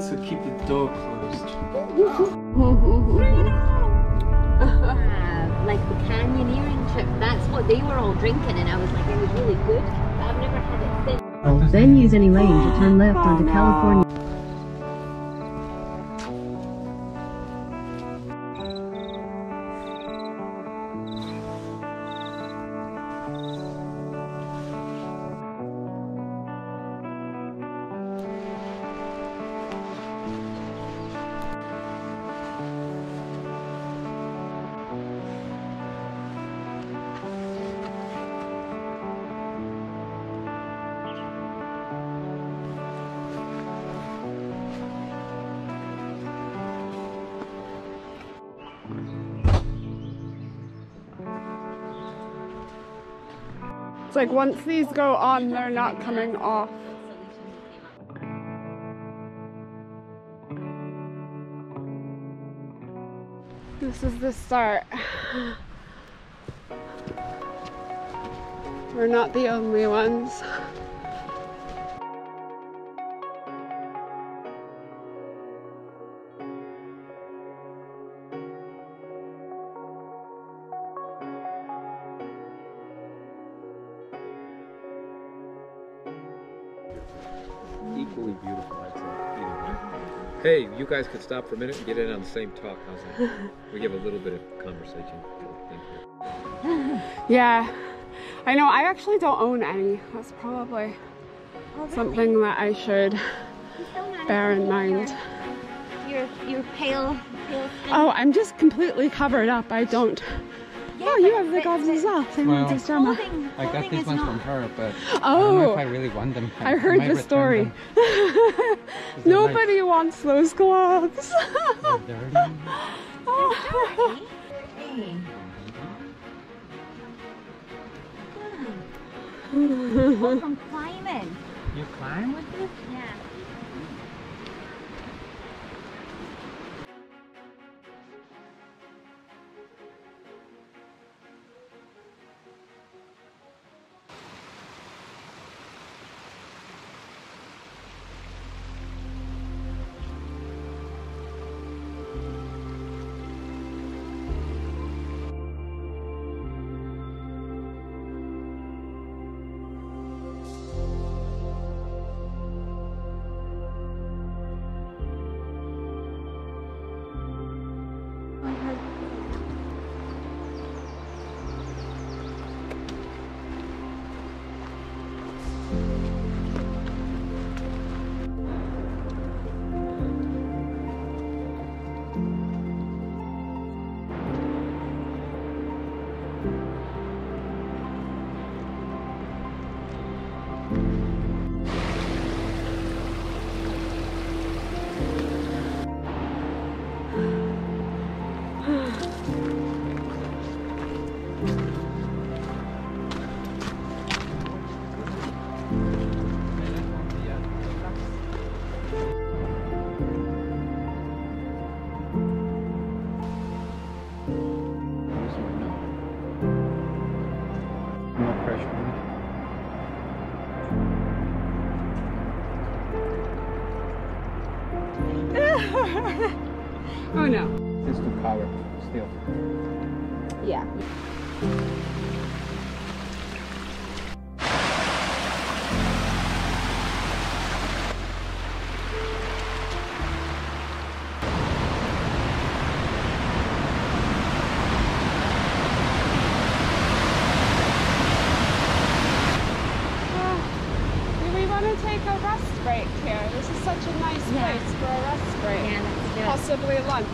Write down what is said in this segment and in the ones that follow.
So keep the door closed. Uh, like the canyoneering trip, that's what they were all drinking, and I was like, it was really good. But I've never had it since. Then use any lane to turn left onto California. It's like once these go on, they're not coming off. This is the start. We're not the only ones. Equally beautiful, I'd say. Either way. Hey, you guys could stop for a minute and get in on the same talk. How's that? we give a little bit of conversation. Thank you. Yeah, I know. I actually don't own any. That's probably something that I should bear in mind. Your, your pale, pale skin. Oh, I'm just completely covered up. I don't. Yeah, Oh, you have the but- gloves as well. Same Well- ones as Gemma. Holding, I got holding these ones not- from her, but I don't know Oh, if I really want them. I heard might the story. them. 'Cause they're Nobody wants those gloves. like- they're dirty. Hey. Oh, from climbing. You climb with this? Yeah. Oh no. Just to cover still. Yeah. Possibly lunch.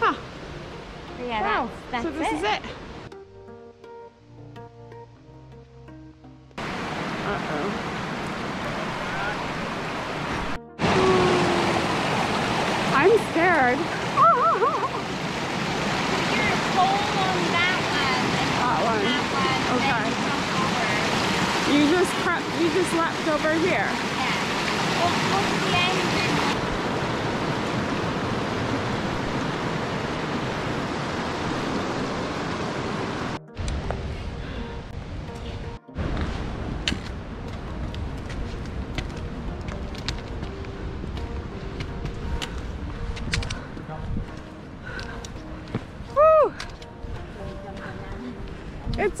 Huh. Yeah, Wow. that's, that's so this it. is it. Then you. Oh, you just you just leapt over here.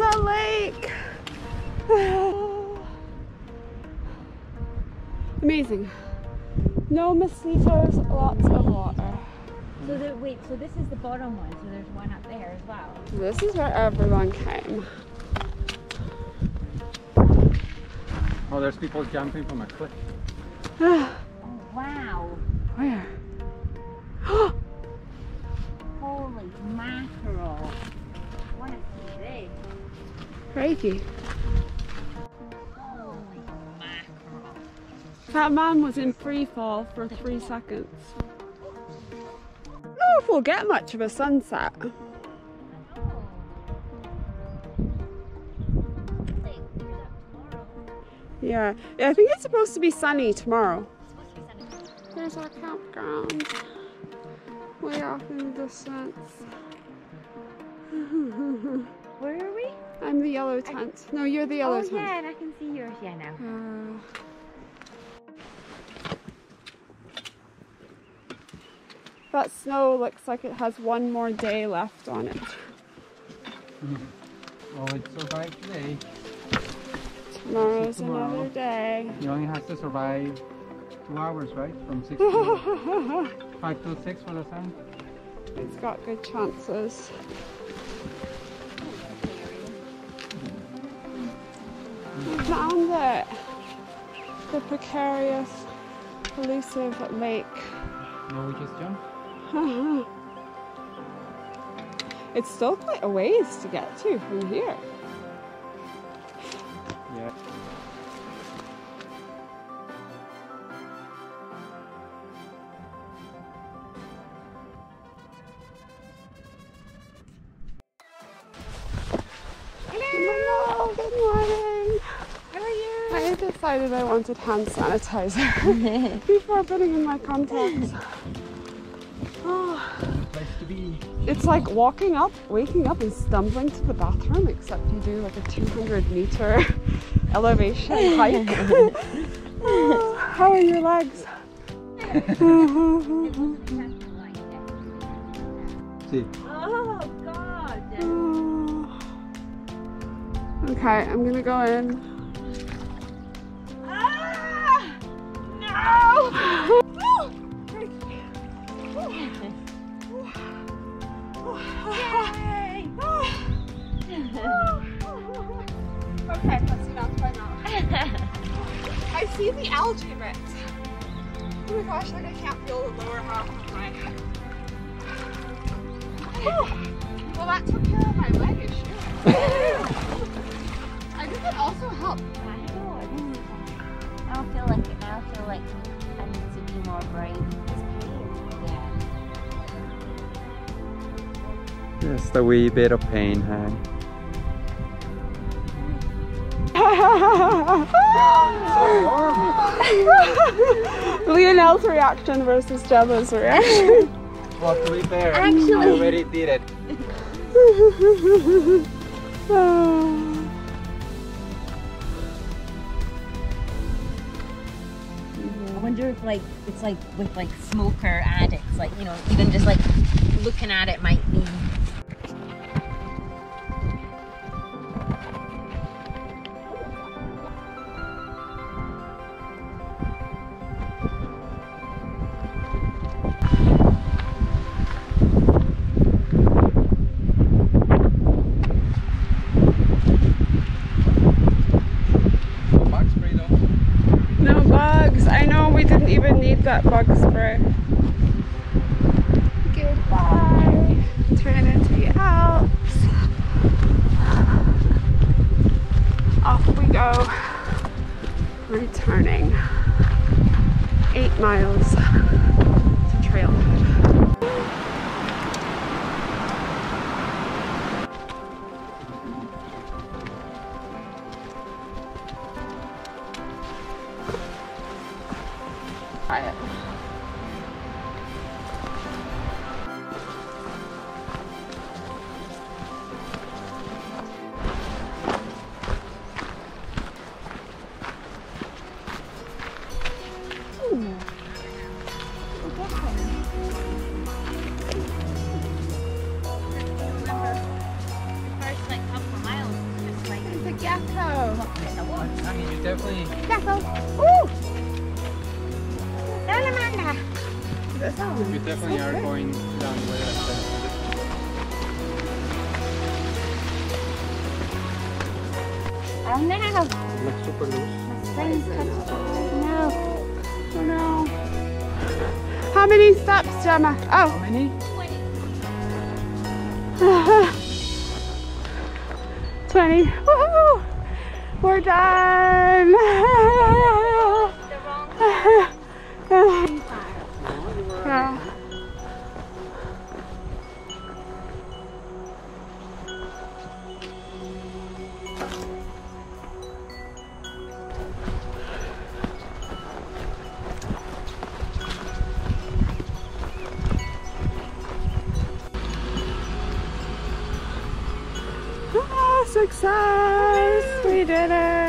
It's a lake. Amazing. No mosquitoes, lots of water. So there, wait, so this is the bottom one, so there's one up there as well. This is where everyone came. Oh, there's people jumping from a cliff. Oh wow. Where? Crikey. Holy mackerel. That man was in free fall for three seconds. I don't know if we'll get much of a sunset. Like, here's up tomorrow. Yeah, yeah I think it's supposed to be sunny tomorrow. It's supposed to be sunny. There's our campground. Way off in the distance. Where are we? I'm the yellow tent. No, you're the yellow oh tent. yeah, and I can see yours. Yeah, now. Uh, that snow looks like it has one more day left on it. Oh, it survived today. Tomorrow's Tomorrow. another day. You only have to survive two hours, right? From six to five to six for the sun. It's got good chances. Precarious, elusive lake. No, we just jump. it's still quite a ways to get to from here. Decided I wanted hand sanitizer before putting in my contacts. Oh, Place to be. it's like walking up, waking up and stumbling to the bathroom, except you do like a 200 meter elevation hike. Oh, how are your legs? See. Oh God. okay, I'm gonna go in. Well, that took care of my leg issue. I think it also helped. I know, I don't- I don't feel like it now. I feel like I need to be more brave. It's. Yeah. Just a wee bit of pain, huh? Lionel's reaction versus Gemma's reaction. Well, to be fair, Actually- I already did it. I wonder if like it's like with like smoker addicts, like you know, even just like looking at it might be. Need that bug spray. Goodbye. Turn into the Alps. Off we go. Returning. Eight miles you definitely are going down the way I. Oh no! Looks super loose. No. Oh no. How many steps, Gemma? How Oh. many? 20. Woohoo! We're done. success! We did it!